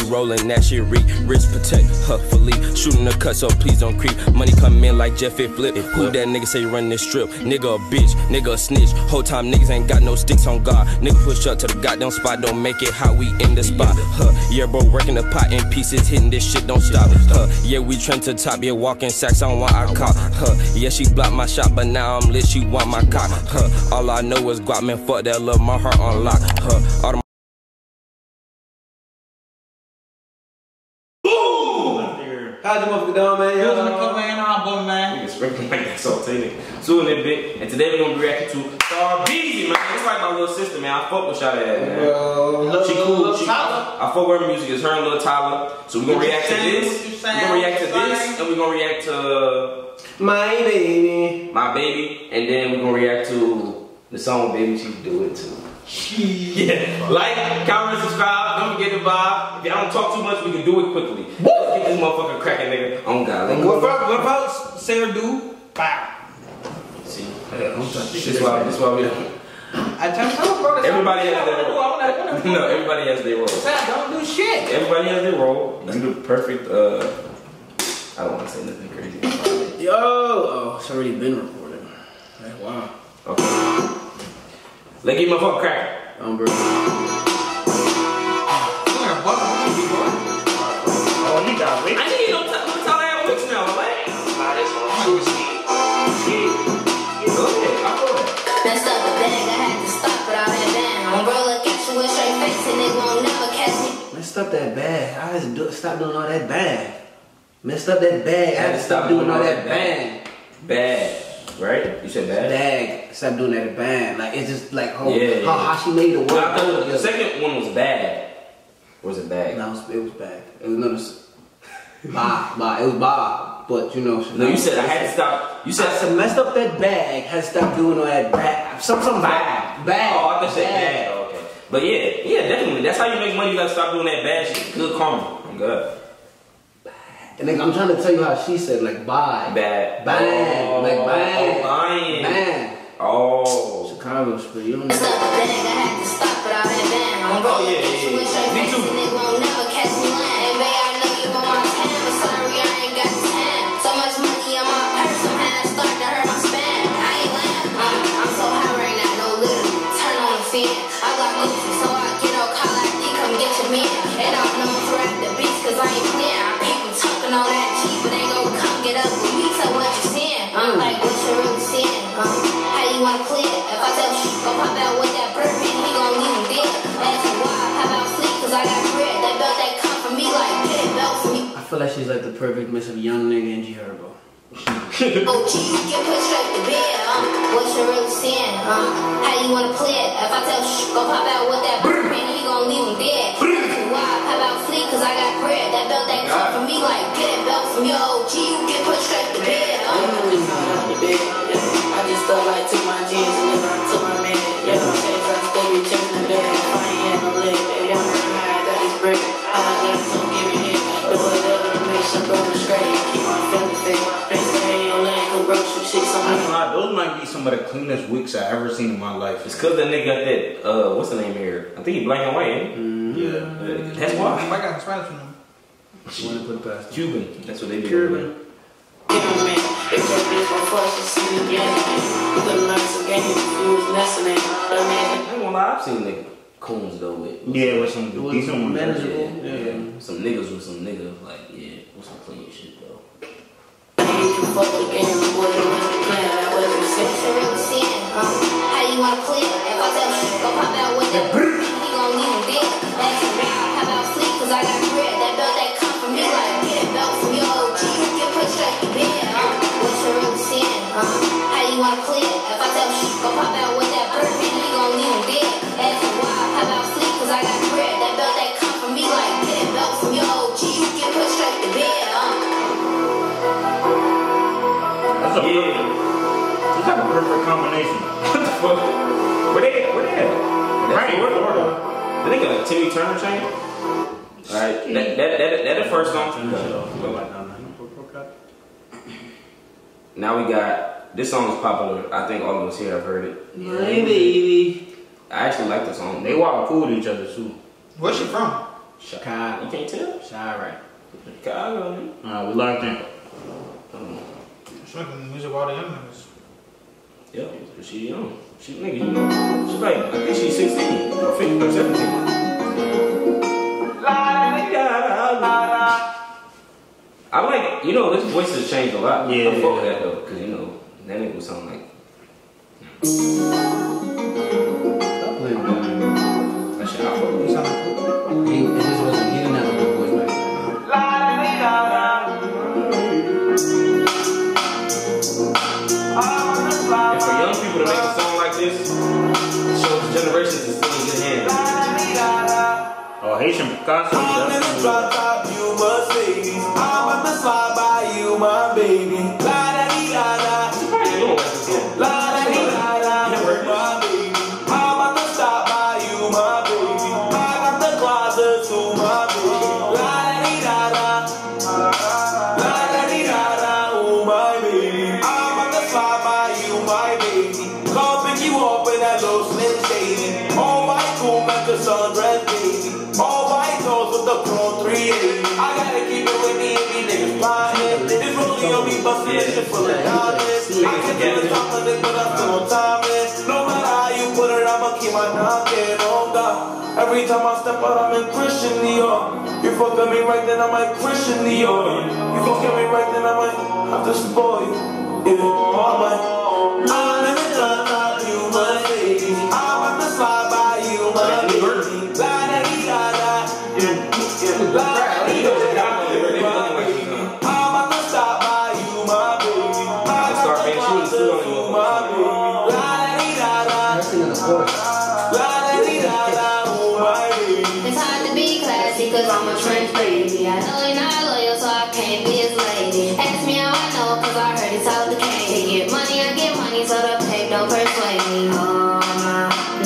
rolling that shit reek. Wrist protect, huh, fully. Shooting the cut, so please don't creep. Money come in like Jeff it flip. Who that nigga say run this strip? Nigga a bitch, nigga a snitch. Whole time niggas ain't got no sticks on God. Nigga push up to the goddamn spot, don't make it how we in the spot. Huh, yeah, bro, working the pot in pieces, hitting this shit, don't stop. Huh, yeah, we trend to top, yeah, walking sacks on what I caught. Huh, yeah, she blocked my shot, but now I'm lit, she want my cock. Huh, all I know is guap, man, fuck that love, my heart on lock. Huh, How's your motherfucker doing, man? Bills in the cup, man. Nah, boy, man. Nigga sprinkling like that saltine. Two in that bit, and today we're gonna be reacting to Star Beezy, man. It's like my little sister, man. I fuck with Shawty ass, man. Bro, She cool. Lil She, Tyler. I fuck with her music. It's her and Lil Tyler. So we're gonna What react to this. We're gonna react to this, and we're gonna react to my baby. My Baby, and then we're gonna react to the song Baby Chief Do It Too. Yeah, like, comment, subscribe, don't forget to vibe. If y'all don't talk too much, we can do it quickly. Let's get this motherfucker cracking, nigga. Oh God, let What go. about, what about Sarah Do? Bow. See, this is why, this is why we don't. I tell you, bro. that's Everybody what has I their do. I wanna- wanna- no. Everybody has their role. Sad, Don't do shit. Everybody has their role. You the perfect. uh I don't want to say nothing crazy. Yo, oh, it's already been recorded. Hey, wow. Okay. Let's get my fuck cracking. Um, bro. Up that bag. I had to do, stop doing all that bag. Messed up that bag. I had to stop doing all that bag. Bad, right? You said bad. Bag. Stop doing that bag. Like it's just like how, Yeah, how, yeah. how she made the word. No, I thought go the second one was bad. Or was it bad? No, it was, it was bad. It was another. Bah, bah. It was bah. But you know. No, you said I had to stop. You said I said messed up that bag. Had to stop doing all that bag. Some some bag. Bag. Oh, I thought said Bag. Bad. Okay. But yeah, yeah, definitely. That's how you make money. You gotta stop doing that bad shit. Good karma. I'm good. And then I'm trying to tell you how she said like bye. Bad. Bang. Oh, like bang. Oh, lying. Bang. Oh. Chicago spirit. You don't know. up the bag, I had to stop it all that bang. I'm bro, Oh, yeah, look at you yeah, yeah. Me too. I got Gucci, so I get on call like D, come get your man. And I'm known to rap the beats, cause I ain't playing. I people talking all that cheap, but they gon' come get up with me, so what you saying? I'm like, what you really saying? Um, how you wanna play? If I tell you, go pop out with that bird, he gon' leave him dead. Ask me why, how about sleep? Cause I got bread. That belt that come from me, like, get belt for me. I feel like she's like the perfect mix of young nigga and G Herbo. Oh, gee, you get put straight to bed. Um, what you really saying? Um, how you wanna play it? If I tell you, go pop out with that bird, man, he gon' leave him dead. Ask me why, how about sleep? Cause I got bread. That belt that come from me, like, get it, belt from me. Oh, gee, you get put straight to bed. I just felt like took my jeans and then I took my man. Yeah, my face, I still be checking the bag. If I ain't had no leg, baby, I'm running high, that is break. I like that, so give me hit. Do it up and make sure straight. Keep my feelings thick. Face the hay on leg, go broke some shit, so I I'm ain't those might be some of the cleanest wigs I ever seen in my life. It's cause that nigga got that, uh, what's the name here? I think he black and white, ain't he? Yeah. Uh, That's why. I got Spanish from them. She wanna put it past her. Cuban. That's what they do. Cuban. Give me man. If your bitch gon' she see me again. You could've learned some games if you was listening. But man, I ain't gonna lie, I've seen nigga coons though with Yeah, with some It was decent ones. manageable. yeah, Yeah. some niggas with some niggas like yeah, with some clean shit though. I tell you, go pop out with that he gon' leave him dead. Ask me how about sleep? Cause I got bread. That don't that come from you like, get a belt from your old oh, cheeks, get pushed up your bed. What's your real sin? How do you want to play? If I tell you, go pop out with that That's a Yeah. perfect. It's like a perfect combination. What? the fuck? Where they where they at? Right, Where Florida. The nigga like Timmy Turner chain? Alright, that that that that the first song. Now we got this song is popular. I think all of us here have heard it. My baby. I actually like the song. They walk cool with each other too. Where's she from? Chicago. You Chicago. can't tell? Chiraq. Chicago, man. Alright, we locked in. Um, She's making music while the young niggas. Yeah, she young. She nigga, you know. She's like, I think she's 16 or 15 or 17. I like, you know, his voice has changed a lot. Yeah, I fuck with that though, because you know, that nigga would sound like Oh, I'm in the drop top, you Mercedes. I'm at the slide by you, my baby. La da dee da da, la da, shit full of diamonds. I can feel the top of it, but I'm still on timing. No matter how you put it, I'ma keep my knocking on God. Every time I step out, I'm in Christian Dior. You fuck with me right, then I might Christian Dior. You fuck with me right, then I might have to spoil you. Yeah, I might.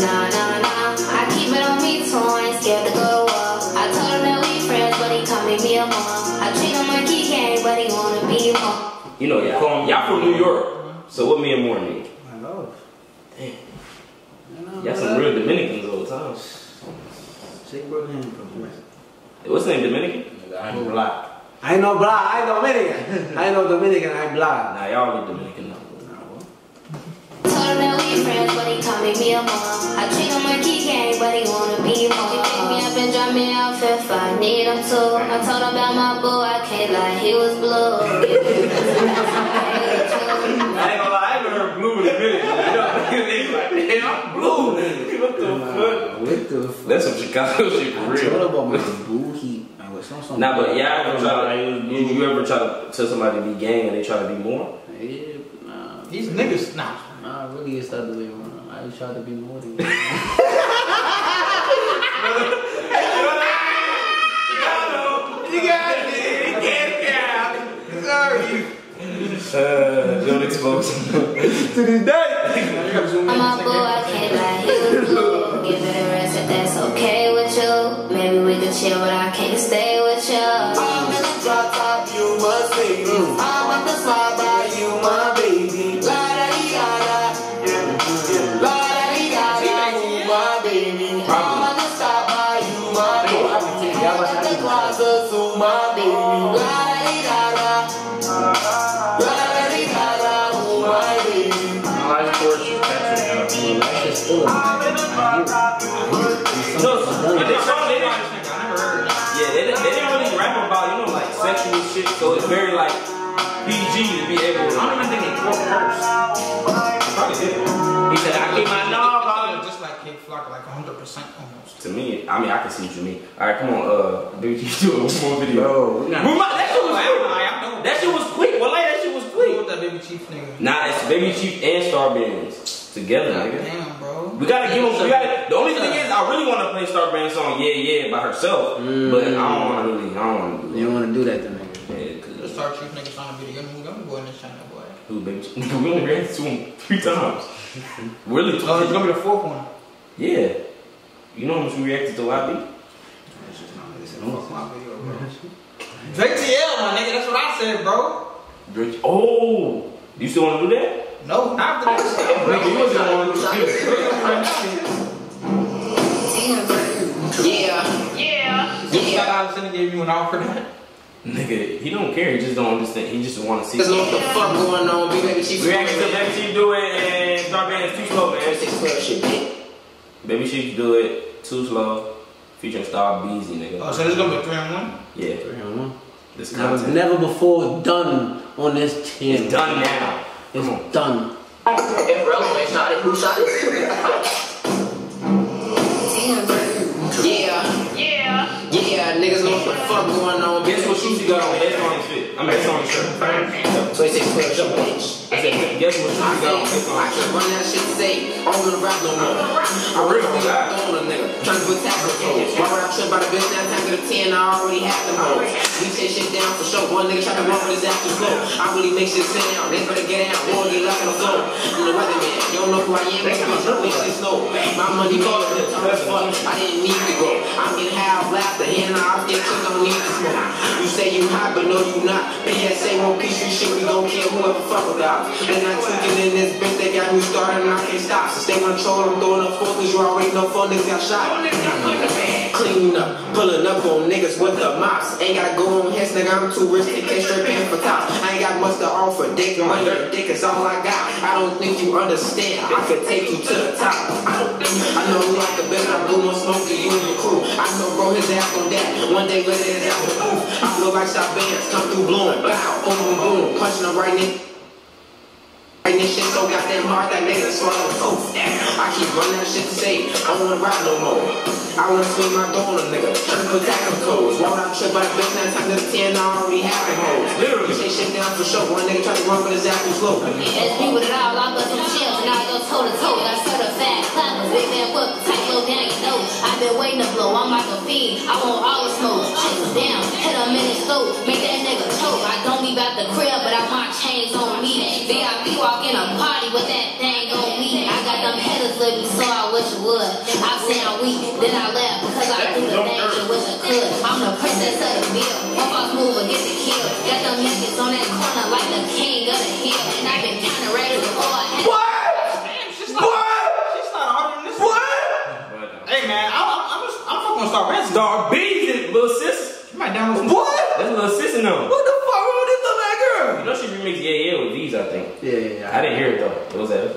Nah, nah, nah, nah. I keep it on me too, I ain't scared to go to war. I told him that we friends, but he can't me a mom. I treat him like he can, but he wanna be more. You know, y'all, y'all from New York. So what me and more mean? I love. Damn. You know, Y'all some real Dominicans all the time. Shake Brooklyn, bro. What's the name, Dominican? Nigga, I'm black. I ain't no black, I ain't Dominican. I ain't no Dominican, I ain't black. Nah, y'all look Dominican me a mom. I treat him like he can't, but he wanna be more. He pick me up and drop me off if I need him to. I told him about my boo, I can't lie, he was blue. I ain't gonna lie, I haven't heard blue in a minute. You I'm blue. What the fuck? What the? That's some Chicago shit for I real. told about my boo heat. I. Nah, but yeah, I ever try to, you, you ever try to tell somebody to be gang and they try to be more? Yeah, nah. These niggas, nah. Nah, really, it's the other way around. I try to be more than you. Uh, don't expose him. I'm my boo, I can't lie, he was. Give it a rest if that's okay with you. Maybe we could chill, but I can't stay with you. I'm in the drop top, you Mercedes. I'm at Mercedes. No, but this song, they didn't, Nigga, I never heard yeah, they, didn't- they didn't really rap about, you know, like sexual shit, so it's very like PG to be able I don't even think he broke first. Probably did. He said, I keep my dog on. Just like Kid Flock, like 100% almost. To me, I mean, I can see what you mean. All right, come on, uh, baby, you do one more video. Bro, we got my- that shit was I quick. know. That shit was quick. Well, like that shit was quick. with that baby chief nigga? Nah, it's Baby Chief and Star Bandz together, nigga. Damn, bro. We gotta give them. We gotta. The only thing is, I really want to play Star Band song, yeah, yeah, by herself, mm. but I don't want to really. I don't want to do You don't want to do that to niggas. that. Yeah, The 'cause- Star Chief nigga trying to be the young, young boy in this channel, boy. Who baby? Chief? Nigga, we only ran to him three times. really? Oh, it's gonna be the fourth one. Yeah. You know how much we reacted to YB? Fuck my video, bro. Drake TL, my nigga, that's what I said, bro. Drake. Oh, you still want to do that? No, not after this shit, bro. Nigga, you was the one who Yeah. Yeah. Yeah. Tyler Center gave you an offer that? Nigga, he don't care. He just don't understand. He just want to see. Just know what the fuck going on, big baby chief. Reaction to Baby Chief do it and Star Bandz too slow, man. 2612 shit, bitch. Baby Chief do it too slow. Featuring Star Beezy, nigga. Oh, so this gonna be three on one? Yeah, this That was content. never before done on this channel. It's done now. It's Come on. done. If relevant shot it, who shot it? Yeah, Yeah. yeah, niggas know what the fuck going on. Guess what shoes you got on? That's on his fit. I mean, that's on his shirt. 2612 shit, bitch. I said, guess what you got on? That's on I can't run that shit safe. I don't wanna rap no more. I really think I'm a nigga. Trying to put tackle toes. Why would I trip by the bitch nine times out of ten? I already have them hoes. We take shit down for sure. One nigga try to run with his after flow. I really make shit sit down. They better get out. Or get locked on the floor. I'm the weatherman. You don't know who I am. This bitch, I wish this snow. My money made it. Time as fuck. I didn't need to go. I'm getting off laughter. Here now, I get chicks don't need to smoke. You say you hot, but no, you not. PSA won't piece you shit. We gon' kill whoever fuck with us. And I tweaking in this bitch. They got me started and I can't stop. Stay control. I'm throwing up cause you already know four niggas got shot. Cleaning up, pulling up on niggas with the mops. Ain't gotta go on hits, nigga. I'm too rich to catch straight paying for tops. I ain't got much to offer. Dick, money, dick is all I got. I don't think you understand. I could take you to the top. I know you like a bitch, I blew more smoke to you and your crew. I know bro his ass on that. One day later his ass was poof. I feel like stop bands, come through blowing. Bow, boom, boom, boom. Punching him right in. Right this shit so goddamn hard that nigga swallow toast. I keep running that shit to say I don't wanna rap no more. I wanna swing my door on a nigga, trying to put tackle codes. Why would I trip by the bitch nine times out of ten? I already have them hoes. Literally. You say shit down for sure. One nigga try to run with his apple slow. As me with it all, I bust some chills and I go toe to toe. Got certified clappers, big man whip, tight low down your nose. I've been waiting to blow, I'm like a fiend. I want all the smoke, chase down, hit him in his throat, make that nigga choke. I don't leave out the crib, but I want chains on me. VIP walk in a party with that thing on me. I got them headers with me, so I wish you would. I sound weak, then I laugh because I do the things you wish I could. I'm the princess of the bill. One false move or get the kill. Got them youngins on that corner like the king of the hill. And I've been counting ready before I had Damn, she's not. She's not harder than this. What? Hey man, I'm I'm I'm, just, I'm fucking gonna start ranting. Star Beezy, little sis. You might download some. What? That's a little sis in them. What the fuck wrong with this little ass girl? You know she remixed Yeah Yeah with these, I think. Yeah, yeah, I didn't hear it though. What was that?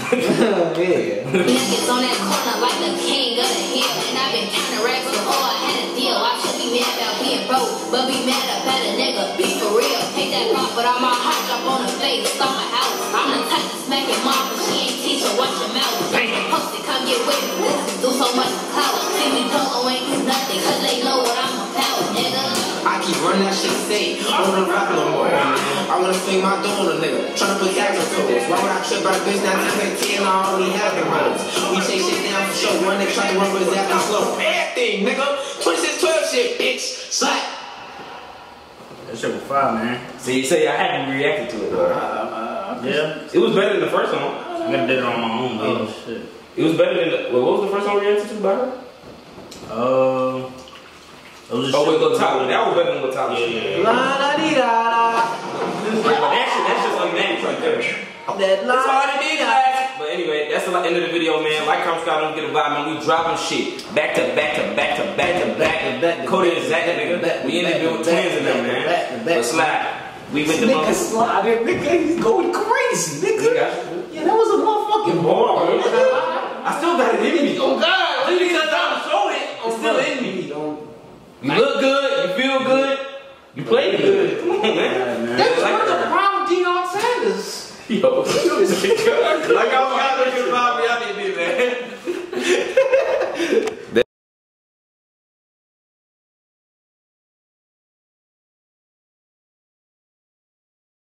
yeah. yeah. On that corner like the king of the hill. And I've been counting racks before I had a deal. I should be mad about being broke, but be mad about a nigga. Be for real. Take that pump, but all my heart drop on the face. Start my house. I'm the type to smack your mom, but she ain't teach her. Watch your mouth. Post it, come get with me. This do so much clout. See me polo ain't do nothing, cause they know what I'm about, nigga. I keep running that shit safe. I don't wanna rap no more. I wanna swing my door on a nigga. Tryna put gas on toes. Why would I trip by the bitch nine times out of ten? I already have the hoes. We take shit down for sure. One nigga try to run with his after slow. Bad thing, nigga. 2612 shit, bitch. Slap. That shit was fire, man. See, say I haven't reacted to it though. Yeah. It was better than the first one. I done did it on my own, Oh. Shit. It was better than the, well, what was the first one we reacted to by her? Uh. it was just Oh wait, shit- Lil Tyler. That was better than Lil Tyler. Yeah, shit. yeah, yeah. La da dee da da. That shit, that's just unmatched right there. That la That's all da it dee is, da. guys. But anyway, that's the end of the video, man. Like, comment, subscribe, don't get a vibe, man. We dropping shit back to back to back to back to back to back Cody and Zach, to to nigga. We in to the build to twins in them, man. back to back. But slide. We with the Nigga slide, nigga, he's going crazy, nigga. Yeah, that was a motherfucking ball. I still got it in me. Oh God! Just because I'm showing it, it's still oh, in me. You look good, you feel good, you play good.